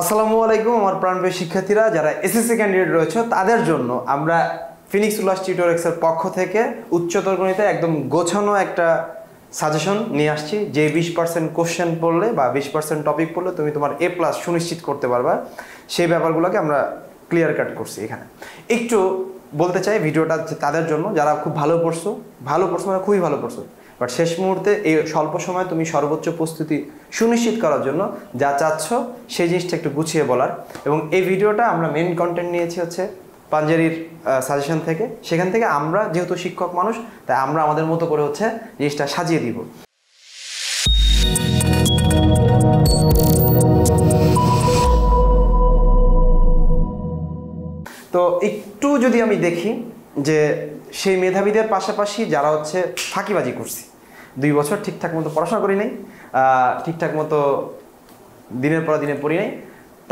আসসালামু আলাইকুম আমার প্রাণপ্রিয় শিক্ষার্থীরা, যারা এসএসসি ক্যান্ডিডেট রয়েছে, তাদের জন্য আমরা ফিনিক্স উল্লাস টিউটোরিক্সের পক্ষ থেকে উচ্চতর গণিতে একদম গোছানো একটা সাজেশন নিয়ে আসছি। যে বিশ পার্সেন্ট কোশ্চেন পড়লে বা বিশ পার্সেন্ট টপিক পড়লে তুমি তোমার এ প্লাস সুনিশ্চিত করতে পারবা। সেই ব্যাপারগুলোকে আমরা ক্লিয়ার কাট করছি এখানে। একটু বলতে চাই, ভিডিওটা তাদের জন্য। যারা খুব ভালো পড়ছো ভালো পড়ছো মানে খুবই ভালো পড়ছো। বাট শেষ মুহূর্তে এই স্বল্প সময় তুমি সর্বোচ্চ প্রস্তুতি সুনিশ্চিত করার জন্য যা চাচ্ছ, সেই জিনিসটা একটু গুছিয়ে বলার। এবং এই ভিডিওটা আমরা মেন কন্টেন্ট নিয়েছি হচ্ছে পাঞ্জারির সাজেশন থেকে। সেখান থেকে আমরা যেহেতু শিক্ষক মানুষ, তাই আমরা আমাদের মতো করে হচ্ছে জিনিসটা সাজিয়ে দিব। তো একটু যদি আমি দেখি যে সেই মেধাবীদের পাশাপাশি যারা হচ্ছে ফাঁকিবাজি করছি। দুই বছর ঠিকঠাক মতো পড়াশোনা করি নাই ঠিকঠাক মতো দিনের পর দিনে পড়ি নাই।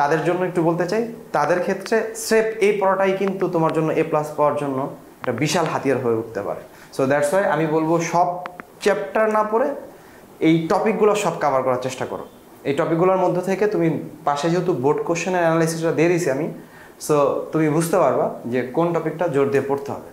তাদের জন্য একটু বলতে চাই, তাদের ক্ষেত্রে স্রেফ এই পড়াটাই কিন্তু তোমার জন্য এ প্লাস পাওয়ার জন্য একটা বিশাল হাতিয়ার হয়ে উঠতে পারে। সো দ্যাটস ওয়াই আমি বলব সব চ্যাপ্টার না পড়ে এই টপিকগুলো সব কভার করার চেষ্টা করো। এই টপিকগুলোর মধ্যে থেকে তুমি পাশে যেহেতু বোর্ড কোশ্চেনের অ্যানালাইসিসটা দিয়ে দিছি আমি সো তুমি বুঝতে পারবা যে কোন টপিকটা জোর দিয়ে পড়তে হবে।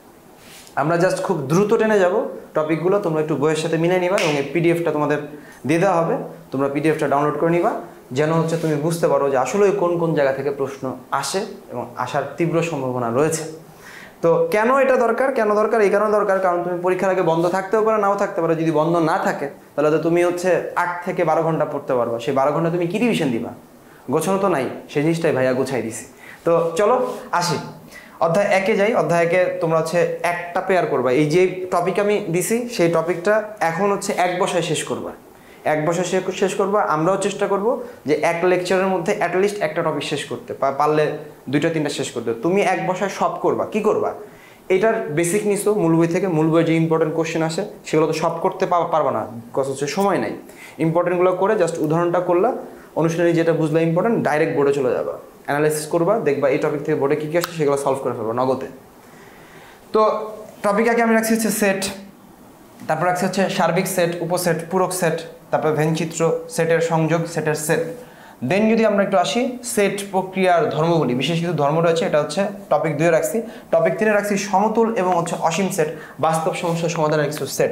আমরা জাস্ট খুব দ্রুত টেনে যাব। টপিকগুলো তোমরা একটু বইয়ের সাথে মিলে নিবা এবং এই পিডিএফটা তোমাদের দিয়ে দেওয়া হবে। তোমরা পিডিএফটা ডাউনলোড করে নিবা। যেন হচ্ছে তুমি বুঝতে পারো যে আসলে কোন কোন জায়গা থেকে প্রশ্ন আসে এবং আসার তীব্র সম্ভাবনা রয়েছে। তো কেন এটা দরকার? কেন দরকার? এই কারণে দরকার। কারণ তুমি পরীক্ষার আগে বন্ধ থাকতেও পারো, নাও থাকতে পারো। যদি বন্ধ না থাকে, তাহলে তো তুমি হচ্ছে আট থেকে বারো ঘণ্টা পড়তে পারবা। সেই বারো ঘণ্টা তুমি কি রিভিশন দিবা? গোছানো তো নাই। সেই জিনিসটাই ভাইয়া গুছাই দিছি। তো চলো আসি। অধ্যায় একে যাই। অধ্যায় একে তোমরা হচ্ছে একটা পেয়ার করবা। এই যে টপিক আমি দিছি, সেই টপিকটা এখন হচ্ছে এক বসায় শেষ করবা। এক বছর শেষ করবা। আমরাও চেষ্টা করব যে এক লেকচারের মধ্যে অ্যাটলিস্ট একটা টপিক শেষ করতে পারলে দুইটা, তিনটা শেষ করতে। তুমি এক বসায় সব করবা। কি করবা? এটার বেসিক নিছো, মূল বই থেকে। মূল বইয়ে যে ইম্পর্টেন্ট কোশ্চেন আসে, সেগুলো তো সব করতে পারবা না কত হচ্ছে সময় নাই। ইম্পর্টেন্টগুলো করে জাস্ট উদাহরণটা করলা। অনুষ্ঠানে যেটা বুঝলা ইম্পর্টেন্ট ডাইরেক্ট বোর্ডে চলে যাবা। অ্যানালাইসিস করবা, দেখবা এই টপিক থেকে বোর্ডে কী কী আসছে সেগুলো সলভ করে ফেলবা নগদে। তো টপিক আগে আমি রাখছি হচ্ছে সেট তারপর রাখছি হচ্ছে সার্বিক সেট উপসেট, পূরক সেট তারপর ভেনচিত্র, সেটের সংযোগ, সেটের সেট দেন যদি আমরা একটু আসি সেট প্রক্রিয়ার ধর্মগুলি, বিশেষ কিছু ধর্ম রয়েছে, এটা হচ্ছে টপিক দুয়ে রাখছি। টপিক তিনে রাখছি সমতুল এবং হচ্ছে অসীম সেট বাস্তব সমস্যার সমাধানের কিছু সেট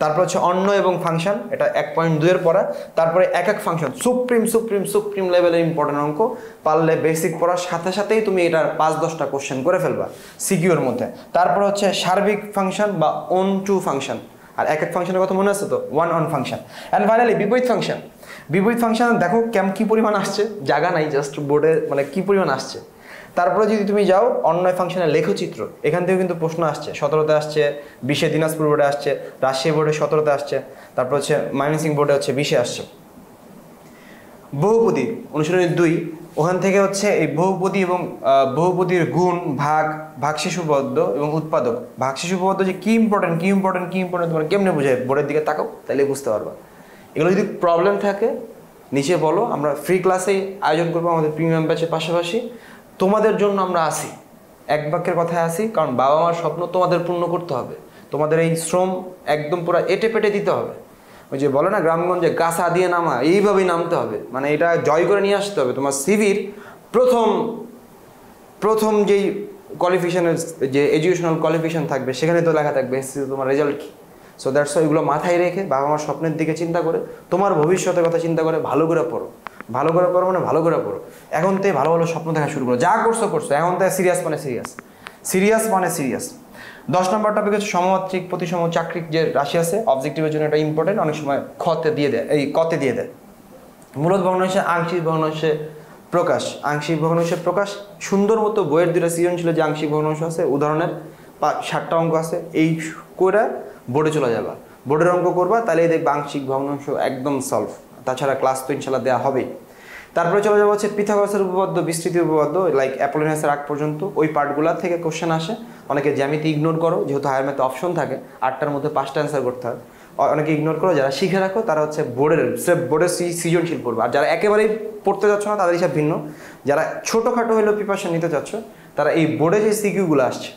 তারপর হচ্ছে অন্য এবং ফাংশন এটা এক পয়েন্ট দুইয়ের পড়া। তারপরে এক এক ফাংশন সুপ্রিম সুপ্রিম সুপ্রিম লেভেলের ইম্পর্টেন্ট অঙ্ক। পারলে বেসিক পড়ার সাথে সাথেই তুমি এটার পাঁচ, দশটা কোশ্চেন করে ফেলবা সিকিউর মধ্যে। তারপর হচ্ছে সার্বিক ফাংশন বা অন টু ফাংশন আর এক এক ফাংশনের কথা মনে আছে তো? One on function and finally বিপরীত ফাংশন বিপরীত ফাংশন দেখো কেম কি পরিমাণ আসছে? জায়গা নাই জাস্ট বোর্ডে মানে কি পরিমাণ আসছে? তারপরে যদি তুমি যাও অন্যয় ফাংশনের লেখচিত্র, এখান থেকে কিন্তু প্রশ্ন আসছে। সতেরোতে আসছে, বিশে দিনাজপুর বোর্ডে আসছে, রাজশাহী বোর্ডে সতেরোতে আসছে, তারপর হচ্ছে ময়মনসিং বোর্ডে হচ্ছে বিশে আসছে। বহুপদী, অনুশীলনী দুই, ওখান থেকে হচ্ছে এই বহুপদী এবং বহুপদীর গুণ, ভাগ উপপাদ্য এবং উৎপাদক। উপপাদ্য যে কি ইম্পর্টেন্ট কি ইম্পর্টেন্ট কি ইম্পর্টেন্ট তোমার কেমনে বোঝায় বোর্ডের দিকে তাকাও তাহলে বুঝতে পারবা। এগুলো যদি প্রবলেম থাকে, নিচে বলো, আমরা ফ্রি ক্লাসেই আয়োজন করব আমাদের প্রিমিয়াম ব্যাচের পাশাপাশি। তোমাদের জন্য আমরা আসি। এক বাক্যের কথায় আসি, কারণ বাবা মার স্বপ্ন তোমাদের পূর্ণ করতে হবে। তোমাদের এই শ্রম একদম পুরো এটে পেটে দিতে হবে। ওই যে বলো না গ্রামগঞ্জে, গাছা দিয়ে নামা এইভাবেই নামতে হবে। মানে এটা জয় করে নিয়ে আসতে হবে। তোমার সিভির প্রথম প্রথম যেই কোয়ালিফিকেশনের যে এডুকেশনাল কোয়ালিফিকেশন থাকবে, সেখানে তো লেখা থাকবে SSC তোমার রেজাল্ট কি? সো দ্যাটস এগুলো মাথায় রেখে বাবা মার স্বপ্নের দিকে চিন্তা করে, তোমার ভবিষ্যতের কথা চিন্তা করে ভালো করে পড়ো। ভালো করে পড়ো মানে ভালো করে পড়ো। এখন থেকে ভালো ভালো স্বপ্ন দেখা শুরু করো। যা করছ করছ। এখন থেকে সিরিয়াস মানে সিরিয়াস সিরিয়াস মানে সিরিয়াস দশ নম্বর টপিক হচ্ছে সমমাত্রিক প্রতিসম চাকরির যে রাশি আছে অবজেক্টিভের জন্য এটা ইম্পর্টেন্ট অনেক সময় খতে দিয়ে দেয়, এই কতে দিয়ে দেয়। মূলত ভগ্নাংশে আংশিক ভগ্নাংশে প্রকাশ। আংশিক ভগ্নাংশে প্রকাশ। সুন্দর মতো বইয়ের দুটা সিজন ছিল যে আংশিক ভগ্নাংশ আছে। উদাহরণের ষাটটা অঙ্ক আছে। এই করে বোর্ডে চলে যাবা। বোর্ডের অঙ্ক করবা, তাহলেই দেখবে আংশিক ভগ্নাংশ একদম সলভ তাছাড়া ক্লাস তো ইনশাল্লাহ দেওয়া হবেই। তারপরে চলে যাব হচ্ছে পিথাগোরাসের উপপাদ্য, বিস্তৃতি উপপাদ্য লাইক অ্যাপোলিনাসের আগ পর্যন্ত। ওই পার্টগুলো থেকে কোশ্চেন আসে। অনেকে জ্যামিতি ইগনোর করো, যেহেতু হায়ার ম্যাথে অপশন থাকে, আটটার মধ্যে পাঁচটা অ্যান্সার করতে হয়। অনেকে ইগনোর করো, যারা শিখে রাখো, তারা হচ্ছে বোর্ডের স্রেফ বোর্ডের সৃজনশীল পড়বে আর যারা একেবারেই পড়তে যাচ্ছ না, তাদের হিসাব ভিন্ন। যারা ছোটোখাটো হলেও প্রিপারেশন নিতে চাচ্ছ, তারা এই বোর্ডে যে সিকিউগুলো আসছে,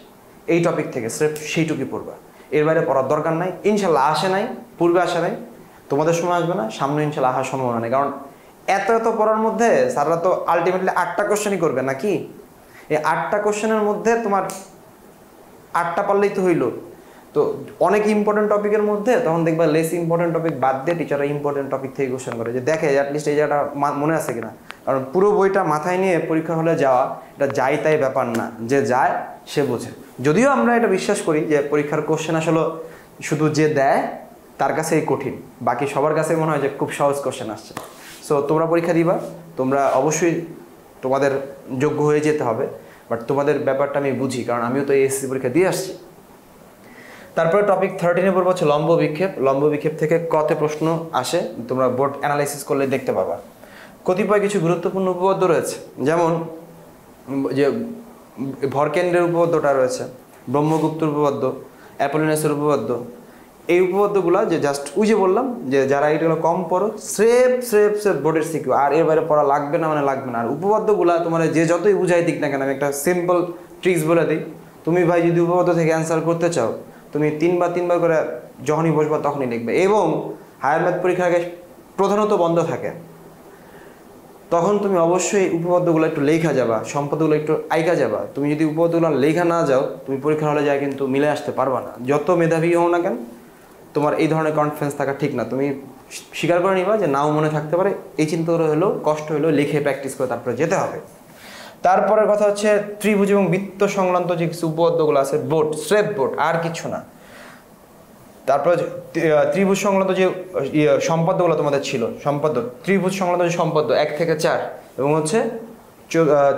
এই টপিক থেকে স্রেফ সেইটুকুই পড়বা। এর বাইরে পড়ার দরকার নাই। ইনশাল্লাহ আসে নাই, পূর্বে আসে নাই। তোমাদের সময় আসবে না, সামনে ইনশাল্লাহ আসার সম্ভাবনা নেই। কারণ এত এত পড়ার মধ্যে স্যাররা তো আলটিমেটলি আটটা কোশ্চেনই করবে নাকি? এই আটটা কোশ্চেনের মধ্যে তোমার আটটা পারলেই তো হইল। তো অনেক ইম্পর্টেন্ট টপিকের মধ্যে তখন দেখবা লেস ইম্পর্টেন্ট টপিক বাদ দিয়ে টিচাররা ইম্পর্টেন্ট টপিক থেকে কোশ্চেন করে। যে দেখে অ্যাটলিস্ট এই জায়গাটা মনে আছে কিনা? কারণ পুরো বইটা মাথায় নিয়ে পরীক্ষা হলে যাওয়া, এটা যাই তাই ব্যাপার না। যে যায়, সে বোঝে। যদিও আমরা এটা বিশ্বাস করি যে পরীক্ষার কোশ্চেন আসলে শুধু যে দেয় তার কাছেই কঠিন। বাকি সবার কাছে মনে হয় যে খুব সহজ কোশ্চেন আসছে। সো তোমরা পরীক্ষা দিবা, তোমরা অবশ্যই তোমাদের যোগ্য হয়ে যেতে হবে বাট তোমাদের ব্যাপারটা আমি বুঝি, কারণ আমিও তো এসএসসি পরীক্ষা দিয়ে আসছি। তারপরে টপিক থার্টিনে পড়ব হচ্ছে লম্ব বিক্ষেপ। লম্ব বিক্ষেপ থেকে কতে প্রশ্ন আসে, তোমরা বোর্ড অ্যানালাইসিস করলে দেখতে পাবা। কতিপয় কিছু গুরুত্বপূর্ণ উপপাদ্য রয়েছে, যেমন যে ভরকেন্দ্রের উপপাদ্যটা রয়েছে, ব্রহ্মগুপ্তর উপপাদ্য, অ্যাপোলিনাসের উপপাদ্য এই উপপাদ্যগুলো যে জাস্ট যে বললাম যে যারা এগুলো কম পড়ো স্রেপ স্রেপ স্রেপ বোর্ডের সিকিউ আর এর বাইরে পড়া লাগবে না মানে লাগবে না। আর উপপাদ্যগুলো তোমার যে যতই বুঝাই দিক না কেন, আমি একটা সিম্পল ট্রিক্স বলে দিই। তুমি ভাই যদি উপপাদ্য থেকে অ্যান্সার করতে চাও, তুমি তিনবার তিনবার করে যখনই বসবা তখনই লিখবে। এবং হায়ার ম্যাথ পরীক্ষার আগে প্রধানত বন্ধ থাকে। তখন তুমি অবশ্যই উপপাদ্যগুলো একটু লেখা যাবা, সম্পদগুলো একটু আইকা যাবা। তুমি যদি উপপাদ্যগুলো লেখা না যাও, তুমি পরীক্ষা হলে যায় কিন্তু মিলে আসতে পারবা না। যত মেধাবী হও না কেন তোমার এই ধরনের কনফিডেন্স থাকা ঠিক না। তুমি স্বীকার করে নিবা যে নাও মনে থাকতে পারে। এই চিন্তা হলেও কষ্ট হলেও লিখে প্র্যাকটিস করে তারপরে যেতে হবে। তারপরের কথা হচ্ছে ত্রিভুজ এবং বৃত্ত সংক্রান্ত যে কিছু আছে বোর্ড স্রেফ বোর্ড আর কিছু না। তারপর ত্রিভুজ সংক্রান্ত যে ইয়ে, সম্পাদ্যগুলো তোমাদের ছিল সম্পাদ্য ত্রিভুজ সংক্রান্ত যে সম্পাদ্য এক থেকে চার এবং হচ্ছে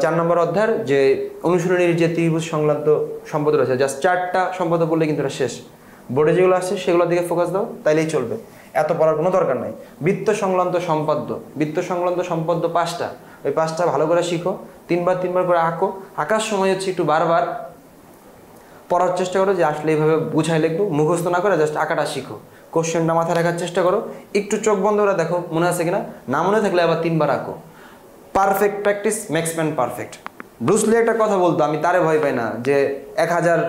চার নম্বর অধ্যায়ের যে অনুশীলনীর যে ত্রিভুজ সংক্রান্ত সম্পদ রয়েছে জাস্ট চারটা সম্পদ বললে কিন্তু এটা শেষ। বোর্ডে যেগুলো আসছে, সেগুলোর দিকে ফোকাস দাও, তাইলেই চলবে। এত পড়ার কোনো দরকার নাই। বৃত্ত সংক্রান্ত সম্পাদ্য, বৃত্ত সংক্রান্ত সম্পাদ্য পাঁচটা। ওই পাঁচটা ভালো করে শিখো, তিনবার তিনবার করে আঁকো। আঁকার সময় হচ্ছে একটু বারবার পড়ার চেষ্টা করো, যে আসলে এইভাবে বুঝাই লিখব, মুখস্থ না করে জাস্ট আঁকাটা শিখো। কোশ্চেনটা মাথায় রাখার চেষ্টা করো। একটু চোখ বন্ধ করে দেখো, মনে আছে কিনা? না মনে থাকলে আবার তিনবার আঁকো। Perfect practice makes man perfect Bruce Lee একটা কথা বলতো, আমি তারে ভয় পাই না, যে এক হাজার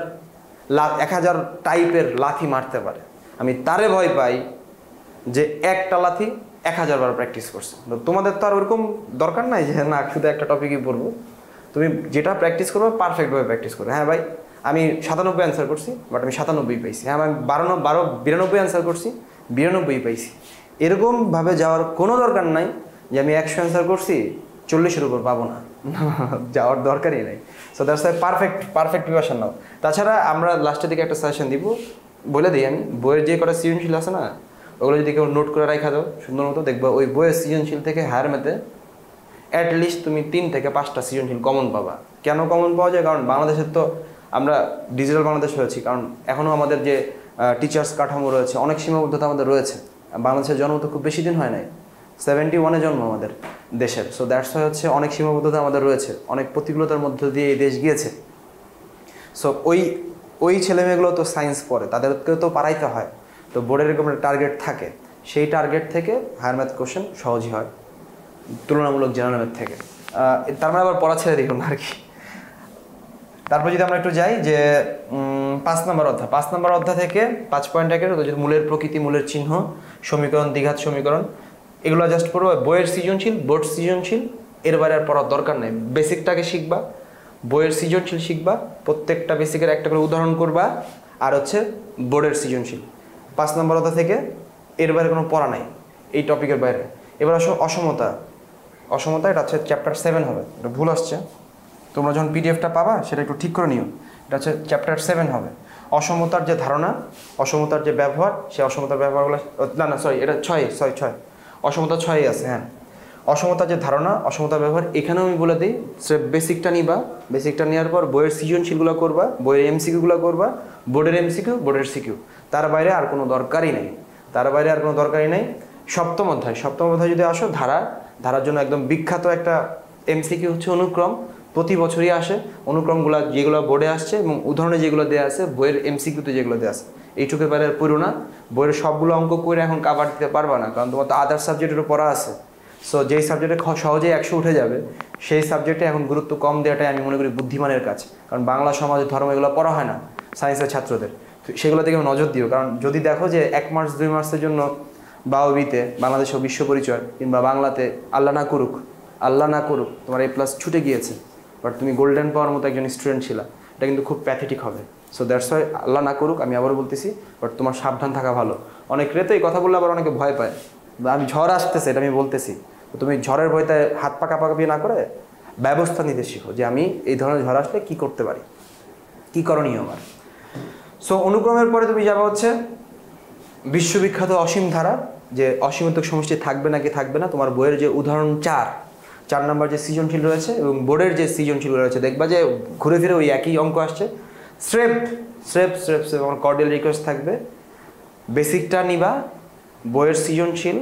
এক হাজার টাইপের লাথি মারতে পারে। আমি তারে ভয় পাই যে একটা লাথি এক হাজার বার প্র্যাকটিস করছে। তোমাদের তো আর ওরকম দরকার নাই যে, না, শুধু একটা টপিকই পড়ব তুমি যেটা প্র্যাকটিস করবে পারফেক্টভাবে প্র্যাকটিস করবে। হ্যাঁ ভাই, আমি সাতানব্বই অ্যান্সার করছি বাট আমি সাতানব্বই পাইছি। হ্যাঁ আমি বারো বারো বিরানব্বই অ্যান্সার করছি, বিরানব্বই পাইছি। এরকমভাবে যাওয়ার কোনো দরকার নাই যে, আমি একশো অ্যান্সার করছি, চল্লিশের উপর পাবো না। যাওয়ার দরকারই নেই। So that's I perfect perfect preparation নাও তাছাড়া আমরা লাস্টের দিকে একটা সাজেশন দিব। বলে দিই আমি, বইয়ের যে কটা সৃজনশীল আছে না, ওগুলো যদি কেউ নোট করে রাখা দাও, সুন্দর মতো দেখবা ওই বইয়ের সৃজনশীল থেকে হায়ার ম্যাথে অ্যাটলিস্ট তুমি তিন থেকে পাঁচটা সৃজনশীল কমন পাবা। কেন কমন পাওয়া যায়? কারণ বাংলাদেশের তো আমরা ডিজিটাল বাংলাদেশ হয়েছি, কারণ এখনও আমাদের যে টিচার্স কাঠামো রয়েছে, অনেক সীমাবদ্ধতা আমাদের রয়েছে। বাংলাদেশের জন্ম তো খুব বেশি দিন হয় নাই। সেভেন্টি ওয়ানে জন্ম আমাদের দেশের। সো দ্যাটস হচ্ছে অনেক সীমাবদ্ধতা আমাদের রয়েছে। অনেক প্রতিকূলতার মধ্য দিয়ে এই দেশ গিয়েছে। সো ওই ওই ছেলেমেয়েগুলো তো সায়েন্স পড়ে, তাদেরকেও তো পারাইতে হয়। তো বোর্ডের এরকম একটা টার্গেট থাকে। সেই টার্গেট থেকে হায়ার ম্যাথ কোশ্চেন সহজই হয়, তুলনামূলক জেনারেল ম্যাথ থেকে। তার মানে আবার পড়া ছেড়ে দেখুন আর কি। তারপর যদি আমরা একটু যাই যে পাঁচ নম্বর অধ্যায়। পাঁচ নম্বর অধ্যায় থেকে পাঁচ পয়েন্ট একের মূলের প্রকৃতি, মূলের চিহ্ন, সমীকরণ, দ্বিঘাত সমীকরণ এগুলো জাস্ট পড়ব। বইয়ের সৃজনশীল, বোর্ড সৃজনশীল, এর বাইরে আর পড়ার দরকার নেই। বেসিকটাকে শিখবা, বইয়ের সৃজনশীল শিখবা, প্রত্যেকটা বেসিকের একটা করে উদাহরণ করবা, আর হচ্ছে বোর্ডের সৃজনশীল। পাঁচ নম্বর অধ্যায় থেকে এর বাইরে কোনো পড়া নাই, এই টপিকের বাইরে। এবার আসো অসমতা। অসমতা, এটা হচ্ছে চ্যাপ্টার সেভেন হবে। এটা ভুল আসছে। তোমরা যখন পিডিএফটা পাবা, সেটা একটু ঠিক করে নিও। এটা হচ্ছে চ্যাপ্টার সেভেন হবে। অসমতার যে ধারণা, অসমতার যে ব্যবহার, সেই অসমতার ব্যবহারগুলো না না সরি এটা ছয় ছয় ছয়। অসমতা ছয়ই আছে হ্যাঁ। অসমতার যে ধারণা অসমতার ব্যবহার, এখানেও আমি বলে দিই বেসিকটা নিবা। বেসিকটা নেওয়ার পর বইয়ের সৃজনশীলগুলো করবা, বইয়ের এমসিকিউগুলো করবা, বোর্ডের এমসিকিউ বোর্ডের সিকিউ তার বাইরে আর কোনো দরকারই নেই। তার বাইরে আর কোনো দরকারই নেই। সপ্তম অধ্যায় সপ্তম অধ্যায় যদি আসো, ধারা, ধারার জন্য একদম বিখ্যাত একটা এমসিকিউ হচ্ছে অনুক্রম। প্রতি বছরই আসে। অনুক্রমগুলো যেগুলো বোর্ডে আসছে এবং উদাহরণে যেগুলো দেওয়া আছে, বইয়ের এমসিকিউতে যেগুলো দেওয়া আছে। এইটুকু আর পুরো না, বইয়ের সবগুলো অঙ্ক করে এখন কাভার দিতে পারবা না, কারণ তোমার তো আদার সাবজেক্টেরও পড়া আছে। সো যেই সাবজেক্টে সহজেই একশো উঠে যাবে, সেই সাবজেক্টে এখন গুরুত্ব কম দেওয়াটাই আমি মনে করি বুদ্ধিমানের কাজ। কারণ বাংলা সমাজ ধর্ম এগুলো পড়া হয় না সায়েন্সের ছাত্রদের। সেগুলো থেকে নজর দিও, কারণ যদি দেখো যে এক মাস দুই মাসের জন্য বাউবিতে বাংলাদেশ ও বিশ্ব পরিচয়, কিংবা বাংলাতে আল্লাহ না করুক, আল্লাহ না করুক, তোমার এই প্লাস ছুটে গিয়েছে বাট তুমি গোল্ডেন পাওয়ার মতো একজন স্টুডেন্ট ছিলা, এটা কিন্তু খুব প্যাথেটিক হবে। সো দ্যাটস ওয়াই আল্লাহ না করুক, আমি আবারও বলতেছি বাট তোমার সাবধান থাকা ভালো। অনেক রেতে এই কথা বললে আবার অনেকে ভয় পায়। বা আমি ঝড় আসতেছে, এটা আমি বলতেছি। তুমি ঝড়ের ভয়তে হাত পা কাঁপাকাপি না করে ব্যবস্থা নিতে শিখো যে আমি এই ধরনের ঝড় আসলে কী করতে পারি। কী করণীয় আমার? সো অনুক্রমের পরে তুমি যাবে হচ্ছে বিশ্ববিখ্যাত অসীম ধারা, যে অসীমিত সমষ্টি থাকবে নাকি থাকবে না, তোমার বইয়ের যে উদাহরণ চার চার নম্বর যে সৃজনশীল রয়েছে এবং বোর্ডের যে সৃজনশীল রয়েছে, দেখবা যে ঘুরে ফিরে ওই একই অঙ্ক আসছে। স্রেপ স্রেপ স্রেপ স্রেপ আমার কর্ডিয়াল রিকোয়েস্ট থাকবে। বেসিকটা নিবা, বইয়ের সৃজনশীল,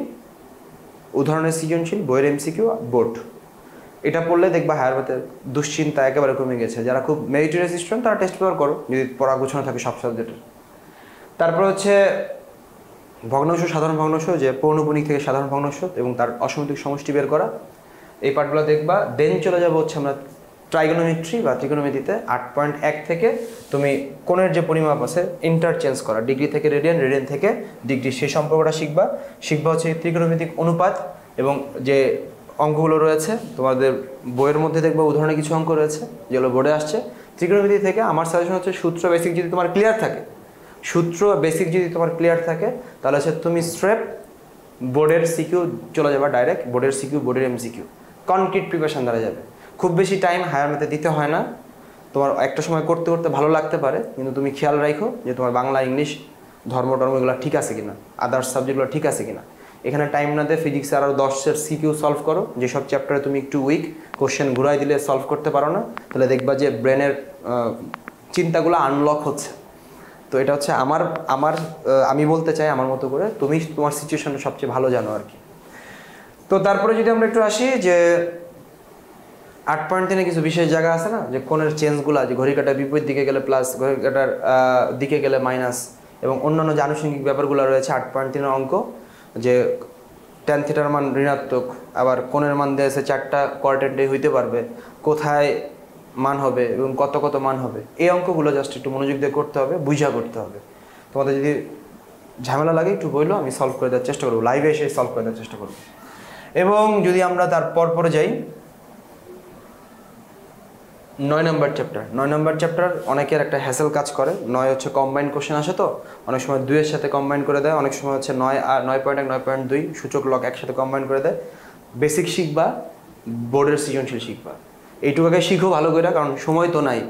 উদাহরণের সৃজনশীল, বইয়ের এমসিকিউ বোর্ড এটা পড়লে দেখবা হায়ার হতে দুশ্চিন্তা একেবারে কমে গেছে। যারা খুব মেরিটোরিয়াস স্টুডেন্ট তারা টেস্ট পেপার করো, যদি পড়া গোছানো থাকে সব সাবজেক্টের তারপর হচ্ছে ভগ্নাংশ, সাধারণ ভগ্নাংশ, যে পৌনপুনিক থেকে সাধারণ ভগ্নাংশ এবং তার অসমিতিক সমষ্টি বের করা। এই পার্টগুলো দেখবা দেন চলে যাব হচ্ছে আমরা ট্রাইগোনোমেট্রি বা ত্রিকোনোমেট্রিতে আট পয়েন্ট এক থেকে তুমি কোণের যে পরিমাপ আছে ইন্টারচেঞ্জ করা ডিগ্রি থেকে রেডিয়ান রেডিয়ান থেকে ডিগ্রি সেই সম্পর্কটা শিখবা। শিখবা হচ্ছে ত্রিকোণমিতিক অনুপাত এবং যে অঙ্কগুলো রয়েছে, তোমাদের বইয়ের মধ্যে দেখবা উদাহরণে কিছু অঙ্ক রয়েছে, যেগুলো বোর্ডে আসছে। ত্রিকোণমিতি থেকে আমার সাজেশন হচ্ছে সূত্র বেসিক যদি তোমার ক্লিয়ার থাকে, সূত্র বেসিক যদি তোমার ক্লিয়ার থাকে, তাহলে হচ্ছে তুমি স্ট্রেপ বোর্ডের সিকিউ চলে যাবে ডাইরেক্ট বোর্ডের সিকিউ বোর্ডের এমসিকিউ কনক্রিট প্রিপারেশন দ্বারা যাবে। খুব বেশি টাইম হায়ার ম্যাথে দিতে হয় না। তোমার একটা সময় করতে করতে ভালো লাগতে পারে, কিন্তু তুমি খেয়াল রাখো যে তোমার বাংলা, ইংলিশ, ধর্ম, টর্ম এগুলো ঠিক আছে কিনা আদার্স সাবজেক্টগুলো ঠিক আছে কিনা। এখানে টাইম না দিয়ে ফিজিক্সে আরও দশের সিকিউ সলভ করো যেসব চ্যাপ্টারে তুমি একটু উইক কোশ্চেন ঘুরাই দিলে সলভ করতে পারো না, তাহলে দেখবা যে ব্রেনের চিন্তাগুলো আনলক হচ্ছে। তো এটা হচ্ছে আমার আমার আমি বলতে চাই আমার মতো করে, তুমি তোমার সিচুয়েশনটা সবচেয়ে ভালো জানো আর কি। তো তারপরে যদি আমরা একটু আসি যে আট পয়েন্ট তিনে কিছু বিশেষ জায়গা আছে না? যে কোণের চেঞ্জগুলো, যে ঘড়ি কাটার বিপরীত দিকে গেলে প্লাস ঘড়ি কাটার দিকে গেলে মাইনাস এবং অন্যান্য যে আনুষঙ্গিক ব্যাপারগুলো রয়েছে আট পয়েন্ট তিনের অঙ্ক। যে টেন থিটার মান ঋণাত্মক, আবার কোণের মান দিয়েছে চারটা কোয়ার্টেন্টে হইতে পারবে, কোথায় মান হবে এবং কত কত মান হবে। এই অঙ্কগুলো জাস্ট একটু মনোযোগ দিয়ে করতে হবে, বুঝা করতে হবে। তোমাদের যদি ঝামেলা লাগে একটু বলল আমি সলভ করে দেওয়ার চেষ্টা করব লাইভে এসে সলভ করে দেওয়ার চেষ্টা করব। এবং যদি আমরা তারপর পরে যাই নয় নম্বর চ্যাপ্টার নয় নম্বর চ্যাপ্টার অনেকের একটা হ্যাসেল কাজ করে। নয় হচ্ছে কম্বাইন কোশ্চেন আসে তো। অনেক সময় দুইয়ের সাথে কম্বাইন করে দেয়। অনেক সময় হচ্ছে নয় আর নয় পয়েন্ট এক, নয় পয়েন্ট দুই সূচক লক একসাথে কম্বাইন করে দেয়। বেসিক শিখবা বোর্ডের সৃজনশীল শিখবা। এইটুকুকে শিখো ভালো করে, কারণ সময় তো নাই।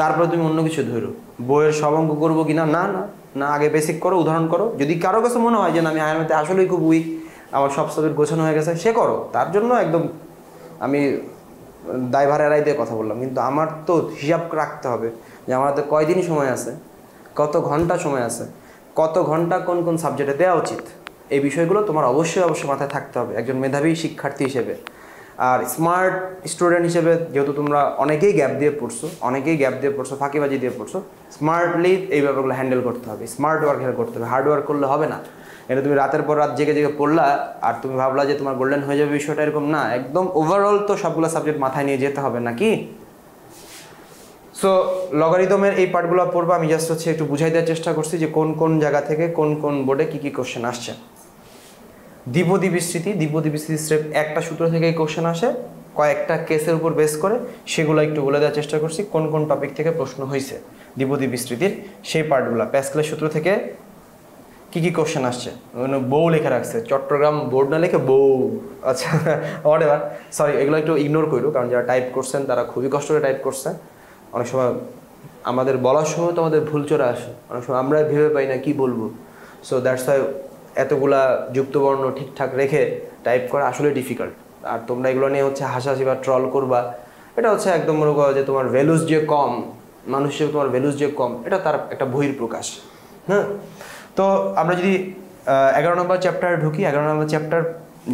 তারপরে তুমি অন্য কিছু ধরো। বইয়ের সব অঙ্ক করব কি না না। না না আগে বেসিক করো, উদাহরণ করো। যদি কারও কাছে মনে হয় যে না, আমি আয়ামেতে আসলেই খুব উইক আমার সব সাবজেক্ট গোছানো হয়ে গেছে, সে করো। তার জন্য একদম আমি দায়ভার এড়াই দিয়ে কথা বললাম। কিন্তু আমার তো হিসাব রাখতে হবে যে আমার হাতে কয়দিন সময় আছে, কত ঘণ্টা সময় আছে, কত ঘণ্টা কোন কোন সাবজেক্টে দেওয়া উচিত, এই বিষয়গুলো তোমার অবশ্যই অবশ্যই মাথায় থাকতে হবে একজন মেধাবী শিক্ষার্থী হিসেবে। আর স্মার্ট স্টুডেন্ট হিসেবে যেহেতু তোমরা অনেকেই গ্যাপ দিয়ে পড়ছো, অনেকেই গ্যাপ দিয়ে পড়ছো, ফাঁকিবাজি দিয়ে পড়ছো স্মার্টলি এই ব্যাপারগুলো হ্যান্ডেল করতে হবে স্মার্ট ওয়ার্ক করতে হবে হার্ড ওয়ার্ক করলে হবে না। এটা তুমি রাতের পর রাত জেগে জেগে পড়লা, আর তুমি ভাবলা যে তোমার গোল্ডেন হয়ে যাবে বিষয়টা এরকম না, একদম ওভারঅল তো সবগুলো সাবজেক্ট মাথায় নিয়ে যেতে হবে নাকি? সো লগারিদমের এই পার্টগুলো পড়ব, আমি জাস্ট হচ্ছে একটু বুঝাই দেওয়ার চেষ্টা করছি যে কোন কোন জায়গা থেকে কোন কোন বোর্ডে কী কী কোশ্চেন আসছে। দ্বিপদী বিস্তৃতি দ্বিপদী বিস্তৃতি স্টেপ একটা সূত্র থেকে কোশ্চেন আসে, কয়েকটা কেসের উপর বেস করে, সেগুলো একটু বলে দেওয়ার চেষ্টা করছি কোন কোন টপিক থেকে প্রশ্ন হয়েছে দ্বিপদী বিস্তৃতির সেই পার্টগুলো প্যাসকেলের সূত্র থেকে কি কি কোশ্চেন আসছে? ওখানে বউ লেখা রাখছে, চট্টগ্রাম বোর্ড না লেখে বউ? আচ্ছা হোয়াট এভার সরি এগুলো একটু ইগনোর করো কারণ যারা টাইপ করছেন, তারা খুবই কষ্ট করে টাইপ করছে অনেক সময় আমাদের বলার সময় তো আমাদের ভুল চলে আসে। অনেক সময় আমরা ভেবে পাই না কি বলব। সো দ্যাটস ওয়াই এতগুলা যুক্তবর্ণ ঠিকঠাক রেখে টাইপ করা আসলে ডিফিকাল্ট আর তোমরা এগুলো নিয়ে হচ্ছে হাসাহাসি বা ট্রল করবা, এটা হচ্ছে একদম মনে করো যে তোমার ভ্যালুস যে কম মানুষ হিসেবে তোমার ভ্যালুস যে কম, এটা তার একটা বহির প্রকাশ হ্যাঁ? তো আমরা যদি এগারো নম্বর চ্যাপ্টারে ঢুকি, এগারো নম্বর চ্যাপ্টার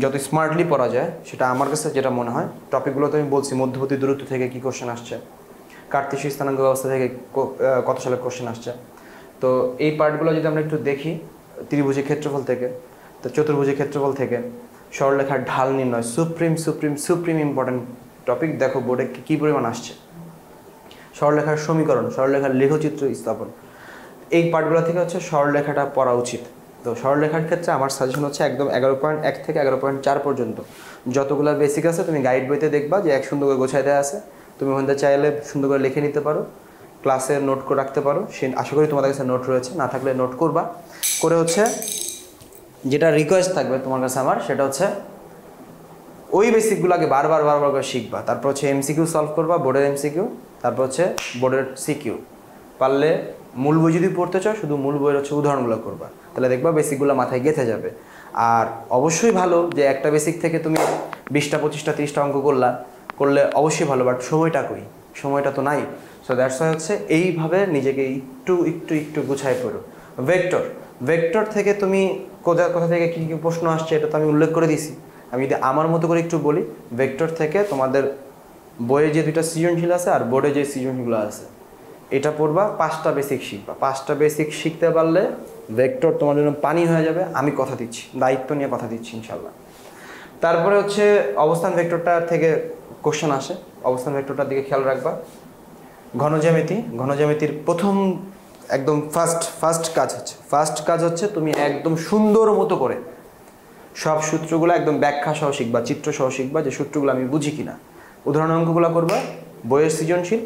যত স্মার্টলি পড়া যায়, সেটা আমার কাছে যেটা মনে হয় টপিকগুলো তো আমি বলছি, মধ্যবর্তী দূরত্ব থেকে কী কোশ্চেন আসছে, কার্তিক স্থানাঙ্ক ব্যবস্থা থেকে কত সালে কোশ্চেন আসছে। তো এই পার্টগুলো যদি আমরা একটু দেখি, ত্রিভুজের ক্ষেত্রফল থেকে, তো চতুর্ভুজের ক্ষেত্রফল থেকে, সরলরেখার ঢাল নির্ণয় supreme supreme supreme important topic দেখো বোর্ডে কী পরিমাণ আসছে। সরলরেখার সমীকরণ, সরলরেখার লেখচিত্র স্থাপন এই পার্টগুলো থেকে হচ্ছে সরলরেখাটা পড়া উচিত। তো সরলরেখার ক্ষেত্রে আমার সাজেশন হচ্ছে একদম এগারো পয়েন্ট এক থেকে এগারো পয়েন্ট চার পর্যন্ত। যতগুলো বেসিক আছে, তুমি গাইড বইতে দেখবা যে এক সুন্দর করে গোছায় দেওয়া আছে। তুমি ওখান চাইলে সুন্দর করে লিখে নিতে পারো। ক্লাসে নোট করে রাখতে পারো। সে আশা করি তোমাদের কাছে নোট রয়েছে। না থাকলে নোট করবা। করে হচ্ছে যেটা রিকোয়েস্ট থাকবে তোমার কাছে আমার, সেটা হচ্ছে ওই বেসিকগুলোকে বারবার বারবার করে শিখবা। তারপর হচ্ছে এমসিকিউ সলভ করবা বোর্ডের এমসিকিউ তারপর হচ্ছে বোর্ডের সিকিউ পারলে মূল বই যদি পড়তে চাও, শুধু মূল বইয়ের হচ্ছে উদাহরণগুলো করবা। তাহলে দেখবা বেসিকগুলো মাথায় গেঁথে যাবে। আর অবশ্যই ভালো যে একটা বেসিক থেকে তুমি বিশটা, পঁচিশটা, তিরিশটা অঙ্ক করলা, করলে অবশ্যই ভালো, বাট সময়টা কই? সময়টা তো নাই। সো দ্যাটস ওয়াই হচ্ছে এইভাবে নিজেকে একটু একটু একটু গুছায় পড়ো। ভেক্টর ভেক্টর থেকে তুমি কোথা কোথা থেকে কী কী প্রশ্ন আসছে এটা তো আমি উল্লেখ করে দিছি আমি যদি আমার মতো করে একটু বলি ভেক্টর থেকে তোমাদের বইয়ে যে দুইটা সৃজনশীল আছে আর বোর্ডে যে সৃজনশীলগুলো আছে। এটা পড়বা, পাঁচটা বেসিক শিখবা। পাঁচটা বেসিক শিখতে পারলে ভেক্টর তোমার জন্য পানি হয়ে যাবে, আমি কথা দিচ্ছি, দায়িত্ব নিয়ে কথা দিচ্ছি ইনশাল্লাহ তারপরে হচ্ছে অবস্থান ভেক্টরটা থেকে কোশ্চেন আসে, অবস্থান ভেক্টরটার দিকে খেয়াল রাখবা। ঘনজ্যামিতি, ঘনজ্যামিতির প্রথম একদম ফার্স্ট ফার্স্ট কাজ হচ্ছে ফার্স্ট কাজ হচ্ছে তুমি একদম সুন্দর মতো করে সব সূত্রগুলো একদম ব্যাখ্যা সহ শিখবা, চিত্র সহ শিখবা যে সূত্রগুলো আমি বুঝি কিনা। উদাহরণ অঙ্কগুলো করবা, বইয়ের সৃজনশীল,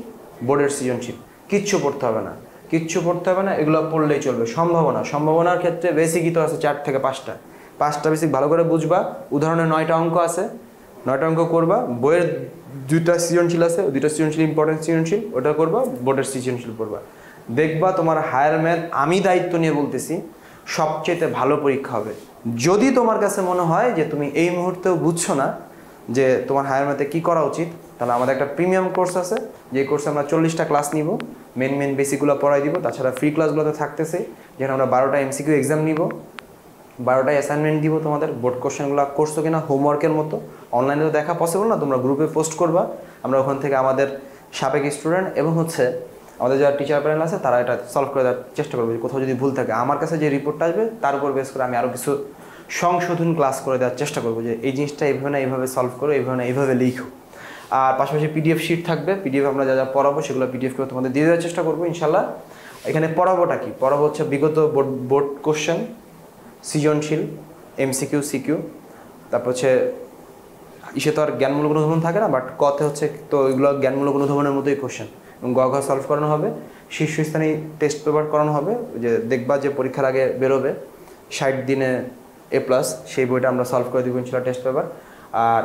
বোর্ডের সৃজনশীল। কিচ্ছু পড়তে হবে না। কিচ্ছু পড়তে হবে না, এগুলো পড়লেই চলবে। সম্ভাবনা। সম্ভাবনার ক্ষেত্রে বেসিকই তো আছে চার থেকে পাঁচটা। পাঁচটা বেসিক ভালো করে বুঝবা। উদাহরণে নয়টা অঙ্ক আছে। নয়টা অঙ্ক করবা। বইয়ের দুইটা সৃজনশীল আছে দুইটা সৃজনশীল ইম্পর্টেন্ট সৃজনশীল, ওটা করবা, বোর্ডের সৃজনশীল করবা দেখবা তোমার হায়ার ম্যাথ আমি দায়িত্ব নিয়ে বলতেছি সবচেয়ে ভালো পরীক্ষা হবে। যদি তোমার কাছে মনে হয় যে তুমি এই মুহূর্তেও বুঝছ না যে তোমার হায়ার ম্যাথে কী করা উচিত তাহলে আমাদের একটা প্রিমিয়াম কোর্স আছে, যে কোর্সে আমরা চল্লিশটা ক্লাস নিব। মেন মেন বেসিকগুলো পড়াই দিব। তাছাড়া ফ্রি ক্লাসগুলোতে থাকতেছে, যেখানে আমরা বারোটা এমসিকিউ এক্সাম নিব। বারোটা অ্যাসাইনমেন্ট দিব তোমাদের। বোর্ড কোশ্চেনগুলো করছ কিনা হোমওয়ার্কের মতো। অনলাইনে তো দেখা পসিবল না, তোমরা গ্রুপে পোস্ট করবা। আমরা ওখান থেকে আমাদের সাবেক স্টুডেন্ট এবং হচ্ছে আমাদের যারা টিচার প্যানেল আছে, তারা এটা সলভ করে দেওয়ার চেষ্টা করবে। কোথাও যদি ভুল থাকে, আমার কাছে যে রিপোর্টটা আসবে, তার উপর বেস করে আমি আরও কিছু সংশোধন ক্লাস করে দেওয়ার চেষ্টা করব যে এই জিনিসটা এইভাবে না এইভাবে সলভ করো, এইভাবে না এইভাবে লিখো। আর পাশাপাশি পিডিএফ শিট থাকবে। পিডিএফ আমরা যা যা পড়াবো সেগুলো পিডিএফ করে তোমাদের দিয়ে দেওয়ার চেষ্টা করব ইনশাল্লাহ এখানে পড়াবোটা কি? পড়াবো হচ্ছে বিগত বোর্ড বোর্ড কোশ্চেন সৃজনশীল এমসিকিউ সিকিউ তারপর হচ্ছে ইসে তো আর জ্ঞানমূলক অনুধাবন থাকে না বাট কতে হচ্ছে তো এগুলো জ্ঞানমূলক অনুধাবনের মতোই কোশ্চেন এবং গ, ঘ সলভ করানো হবে। শীর্ষস্থানীয় টেস্ট পেপার করানো হবে, যে দেখবা যে পরীক্ষার আগে বেরোবে। ষাট দিনে এ প্লাস সেই বইটা আমরা সলভ করে দিব ইনশাল্লাহ টেস্ট পেপার আর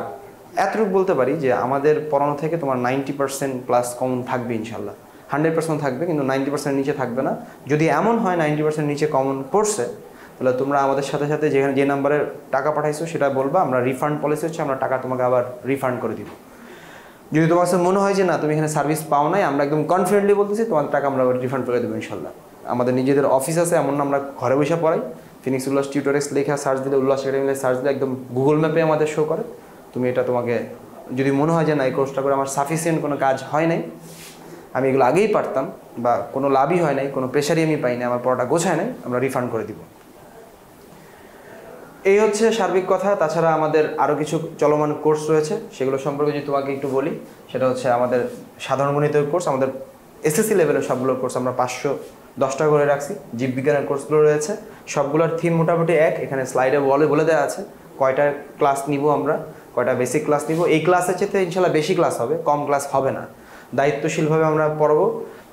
এতটুকু বলতে পারি যে আমাদের পড়ানো থেকে তোমার নাইনটি পার্সেন্ট প্লাস কমন থাকবে ইনশাল্লাহ হান্ড্রেড পার্সেন্ট থাকবে, কিন্তু নাইনটি পার্সেন্ট নিচে থাকবে না। যদি এমন হয় নাইনটি পার্সেন্ট নিচে কমন পড়ছে, তাহলে তোমরা আমাদের সাথে সাথে যেখানে যে নাম্বারে টাকা পাঠাইছো সেটা বলবা, আমরা রিফান্ড পলিসি হচ্ছে আমরা টাকা তোমাকে আবার রিফান্ড করে দিব। যদি তোমার কাছে মনে হয় যে না, তুমি এখানে সার্ভিস পাও নাই, আমরা একদম কনফিডেন্টলি বলতেছি, তোমার টাকা আমরা রিফান্ড করে দেবো ইনশাল্লাহ আমাদের নিজেদের অফিস আছে, এমন না আমরা ঘরে বসে পড়াই। ফিনিক্স উল্লাস টিউটোরিয়াস লেখা সার্চ দিলে উল্লাস একাডেমি সার্চ দিলে একদম গুগল ম্যাপে আমাদের শো করে। তুমি এটা তোমাকে, যদি মনে হয় যে না, এই কোর্সটা করে আমার সাফিসিয়েন্ট কোনো কাজ হয় নাই, আমি এগুলো আগেই পারতাম বা কোনো লাভই হয় নাই, কোনো প্রেশারই আমি পাই না আমার পড়াটা গোছায় নাই, আমরা রিফান্ড করে দিব। এই হচ্ছে সার্বিক কথা, তাছাড়া আমাদের আরও কিছু চলমান কোর্স রয়েছে, সেগুলো সম্পর্কে যদি তোমাকে একটু বলি, সেটা হচ্ছে আমাদের সাধারণ গণিতের কোর্স আমাদের এসএসসি লেভেলের সবগুলো কোর্স আমরা পাঁচশো দশটা করে রাখছি জীববিজ্ঞানের কোর্সগুলো রয়েছে, সবগুলোর থিম মোটামুটি এক, এখানে স্লাইডে বলে বলে দেওয়া আছে, কয়টা ক্লাস নিব আমরা কয়টা বেসিক ক্লাস নিব? এই ক্লাসের চেয়ে ইনশাল্লাহ বেশি ক্লাস হবে, কম ক্লাস হবে না। দায়িত্বশীলভাবে আমরা পড়ব।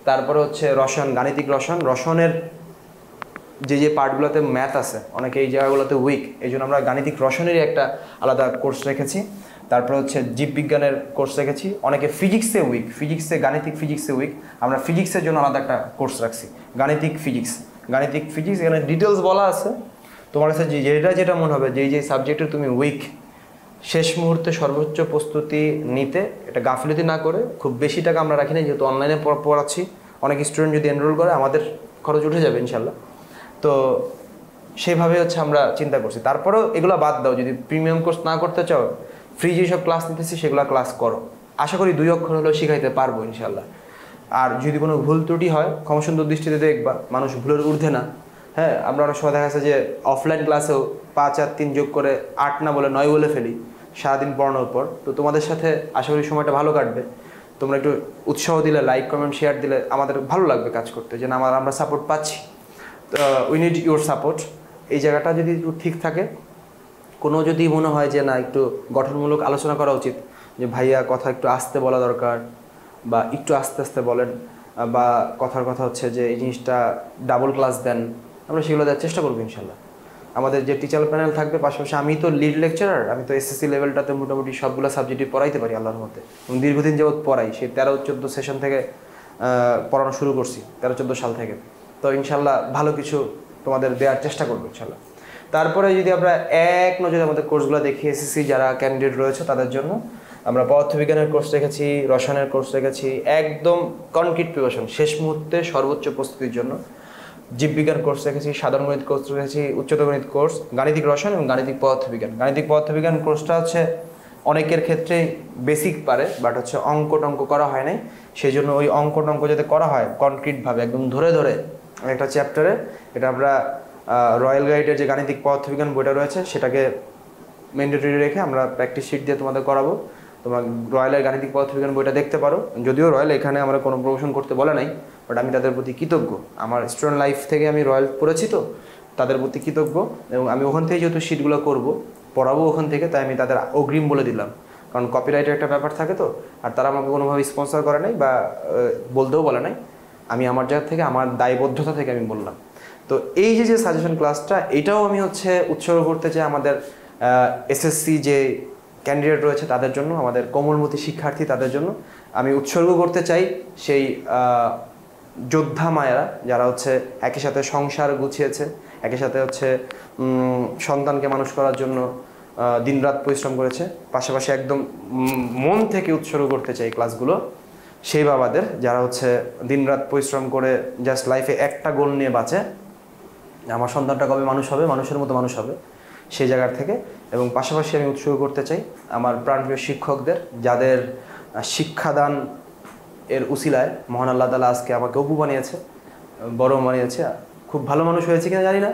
তারপরে হচ্ছে রসায়ন, গাণিতিক রসায়ন। রসায়নের যে যে পার্টগুলোতে ম্যাথ আছে, অনেকে এই জায়গাগুলোতে উইক এই জন্য আমরা গাণিতিক রসায়নেরই একটা আলাদা কোর্স রেখেছি। তারপর হচ্ছে জীববিজ্ঞানের কোর্স রেখেছি। অনেকে ফিজিক্সে উইক ফিজিক্সে গাণিতিক ফিজিক্সে উইক আমরা ফিজিক্সের জন্য আলাদা একটা কোর্স রাখছি, গাণিতিক ফিজিক্স গাণিতিক ফিজিক্স এখানে ডিটেলস বলা আছে। তোমার কাছে যেটা যেটা মনে হবে যেই যেই সাবজেক্টে তুমি উইক শেষ মুহূর্তে সর্বোচ্চ প্রস্তুতি নিতে, এটা গাফিলতি না করে, খুব বেশি টাকা আমরা রাখি না যেহেতু অনলাইনে পড়াচ্ছি। অনেক স্টুডেন্ট যদি এনরোল করে, আমাদের খরচ উঠে যাবে ইনশাল্লাহ। তো সেভাবে হচ্ছে আমরা চিন্তা করছি। তারপরেও এগুলো বাদ দাও, যদি প্রিমিয়াম কোর্স না করতে চাও ফ্রি যেসব ক্লাস নিতেছি, সেগুলো ক্লাস করো। আশা করি দুই অক্ষর হলেও শিখাইতে পারব ইনশাল্লাহ। আর যদি কোনো ভুল ত্রুটি হয়, ক্ষমসুন্দর দৃষ্টিতে দেখবা, মানুষ ভুলের ঊর্ধ্বে না। হ্যাঁ আমরা অনেক সময় দেখা যাচ্ছে যে অফলাইন ক্লাসেও পাঁচ আর তিন যোগ করে আট না বলে নয় বলে ফেলি। সারাদিন পড়ানোর পর, তো তোমাদের সাথে আশা করি সময়টা ভালো কাটবে। তোমরা একটু উৎসাহ দিলে লাইক কমেন্ট শেয়ার দিলে আমাদের ভালো লাগবে কাজ করতে, যে না, আমার, আমরা সাপোর্ট পাচ্ছি। উই নিড ইউর সাপোর্ট এই জায়গাটা যদি একটু ঠিক থাকে, কোনো যদি মনে হয় যে না, একটু গঠনমূলক আলোচনা করা উচিত, যে ভাইয়া কথা একটু আস্তে বলা দরকার বা একটু আস্তে আস্তে বলেন, বা কথার কথা হচ্ছে যে এই জিনিসটা ডাবল ক্লাস দেন, আমরা সেগুলো দেওয়ার চেষ্টা করব ইনশাল্লাহ। আমাদের যে টিচার প্যানেল থাকবে, পাশাপাশি আমি তো লিড লেকচারার আমি তো এসএসসি লেভেলটাতে মোটামুটি সবগুলো সাবজেক্টই পড়াইতে পারি আল্লাহর মধ্যে এবং দীর্ঘদিন যাবৎ পড়াই, সেই তেরো চোদ্দ সেশন থেকে পড়ানো শুরু করছি, তেরো চোদ্দ সাল থেকে। তো ইনশাল্লাহ ভালো কিছু তোমাদের দেওয়ার চেষ্টা করব ইনশাল্লাহ। তারপরে যদি আমরা এক নজরে আমাদের কোর্সগুলো দেখি এসএসসি যারা ক্যান্ডিডেট রয়েছে তাদের জন্য, আমরা পদার্থবিজ্ঞানের কোর্স রেখেছি রসায়নের কোর্স রেখেছি একদম কনক্রিট প্রিপারেশন শেষ মুহূর্তে সর্বোচ্চ প্রস্তুতির জন্য। জীববিজ্ঞান কোর্স রেখেছি, সাধারণ গণিত কোর্স রেখেছি, উচ্চতর গণিত কোর্স গাণিতিক রসায়ন এবং গাণিতিক পদার্থবিজ্ঞান গাণিতিক পদার্থবিজ্ঞান কোর্সটা হচ্ছে অনেকের ক্ষেত্রে বেসিক পারে বাট হচ্ছে অঙ্ক টঙ্ক করা হয় নাই। সেই জন্য ওই অঙ্ক টঙ্ক যাতে করা হয় কনক্রিটভাবে একদম ধরে ধরে একটা চ্যাপ্টারে এটা আমরা রয়্যাল গাইডের যে গাণিতিক পদার্থবিজ্ঞান বইটা রয়েছে, সেটাকে ম্যান্ডেটরি রেখে আমরা প্র্যাকটিস শিট দিয়ে তোমাদের করাবো। তোমার রয়্যালের গাণিতিক পদার্থবিজ্ঞান বইটা দেখতে পারো। যদিও রয়্যাল এখানে আমরা কোনো প্রমোশন করতে বলে নাই বাট আমি তাদের প্রতি কৃতজ্ঞ। আমার স্টুডেন্ট লাইফ থেকে আমি রয়্যাল পড়েছি তো, তাদের প্রতি কৃতজ্ঞ। এবং আমি ওখান থেকে যেহেতু শিটগুলো করব, পড়াবো ওখান থেকে, তাই আমি তাদের অগ্রিম বলে দিলাম। কারণ কপিরাইটের একটা ব্যাপার থাকে তো, আর তারা আমাকে কোনোভাবে স্পন্সর করে নাই বা বলতেও বলে নাই। আমি আমার জায়গা থেকে, আমার দায়বদ্ধতা থেকে আমি বললাম। তো এই যে যে সাজেশন ক্লাসটা এটাও আমি হচ্ছে উৎসর্গ করতে চাই আমাদের এসএসসি যে ক্যান্ডিডেট রয়েছে তাদের জন্য, আমাদের কোমলমতি শিক্ষার্থী তাদের জন্য। আমি উৎসর্গ করতে চাই সেই যোদ্ধা মায়েরা যারা হচ্ছে একই সাথে সংসার গুছিয়েছে একই সাথে হচ্ছে সন্তানকে মানুষ করার জন্য দিনরাত পরিশ্রম করেছে। পাশাপাশি একদম মন থেকে উৎসর্গ করতে চাই ক্লাসগুলো। সেই বাবাদের যারা হচ্ছে দিনরাত পরিশ্রম করে জাস্ট লাইফে একটা গোল নিয়ে বাঁচে আমার সন্তানটা কবে মানুষ হবে? মানুষের মতো মানুষ হবে। সেই জায়গার থেকে। এবং পাশাপাশি আমি উৎসর্গ করতে চাই আমার প্রাণপ্রিয় শিক্ষকদের, যাদের শিক্ষাদান এর উসিলায় মহান আল্লাহ তালা আজকে আমাকে অপু বানিয়েছে, বড় বানিয়েছে। খুব ভালো মানুষ হয়েছে কিনা জানি না।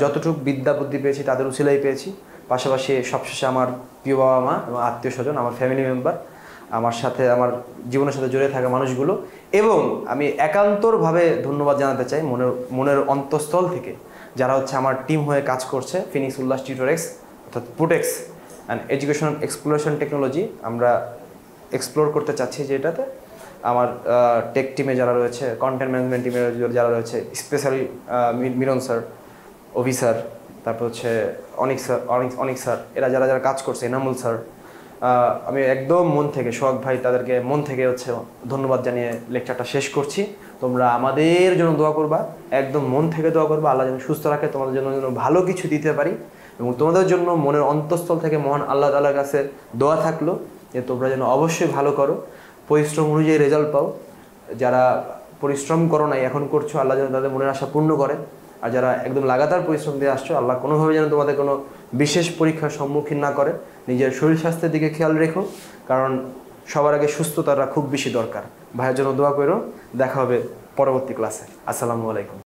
যতটুকু বিদ্যা বুদ্ধি পেয়েছি তাদের উসিলাই পেয়েছি। পাশাপাশি সবশেষে আমার প্রিয় বাবা মা এবং আত্মীয় স্বজন, আমার ফ্যামিলি মেম্বার আমার সাথে, আমার জীবনের সাথে জড়িয়ে থাকা মানুষগুলো। এবং আমি একান্তরভাবে ধন্যবাদ জানাতে চাই মনের মনের অন্তঃস্থল থেকে। যারা হচ্ছে আমার টিম হয়ে কাজ করছে ফিনিক্স উল্লাস টিউটোরেক্স অর্থাৎ পুটেক্স অ্যান্ড এডুকেশন এক্সপ্লোরেশন টেকনোলজি আমরা এক্সপ্লোর করতে চাচ্ছি যে এটাতে। আমার টেক টিমে যারা রয়েছে কন্টেন্ট ম্যানেজমেন্ট টিমে যারা রয়েছে specially Miron sir Abhi sir তারপর হচ্ছে অনিক স্যার অনিক অনিক স্যার এরা যারা যারা কাজ করছে, এনামুল স্যার আমি একদম মন থেকে, সোহাগ ভাই তাদেরকে মন থেকে হচ্ছে ধন্যবাদ জানিয়ে লেকচারটা শেষ করছি। তোমরা আমাদের জন্য দোয়া করবা, একদম মন থেকে দোয়া করবা, আল্লাহ যেন সুস্থ রাখে, তোমাদের জন্য যেন ভালো কিছু দিতে পারি এবং তোমাদের জন্য মনের অন্তঃস্থল থেকে মহান আল্লাহ তালার কাছে দোয়া থাকল যে তোমরা যেন অবশ্যই ভালো করো, পরিশ্রম অনুযায়ী রেজাল্ট পাও। যারা পরিশ্রম করো নাই, এখন করছ, আল্লাহ যেন তাদের মনের আশা পূর্ণ করে। আর যারা একদম লাগাতার পরিশ্রম দিয়ে আসছো, আল্লাহ কোনোভাবে যেন তোমাদের কোনো বিশেষ পরীক্ষার সম্মুখীন না করে। নিজের শরীর স্বাস্থ্যের দিকে খেয়াল রেখো, কারণ সবার আগে সুস্থতাটা খুব বেশি দরকার। ভাইয়ের জন্য দোয়া করো দেখা হবে পরবর্তী ক্লাসে। আসসালামু আলাইকুম।